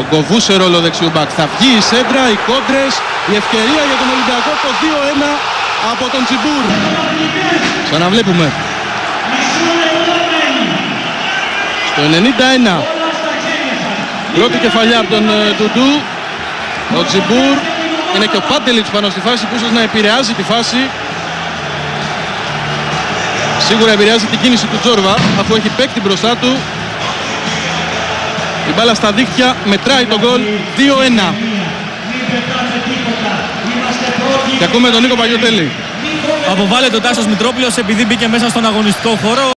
Ο Γκοβού σε ρόλο δεξιού μπακ. Θα βγει η σέντρα, οι κόντρες, η ευκαιρία για τον Ολυμπιακό το 2-1 από τον Τσιμπούρ. Ξαναβλέπουμε. Στο 91. Πρώτη κεφαλιά από τον ε, Ντουντού. Ο Τσιμπούρ είναι και ο Πάντελιτς πάνω στη φάση που ίσως να επηρεάζει τη φάση. Σίγουρα επηρεάζει την κίνηση του Τζόρβα αφού έχει παίκτη μπροστά του. Η μπάλα στα δίχτυα μετράει τον γκολ 2-1. Και ακούμε τον Νίκο Παγιωτέλη. Αποβάλλεται ο Τάσος Μητρόπουλος επειδή μπήκε μέσα στον αγωνιστικό χώρο.